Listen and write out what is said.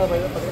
Tama yun.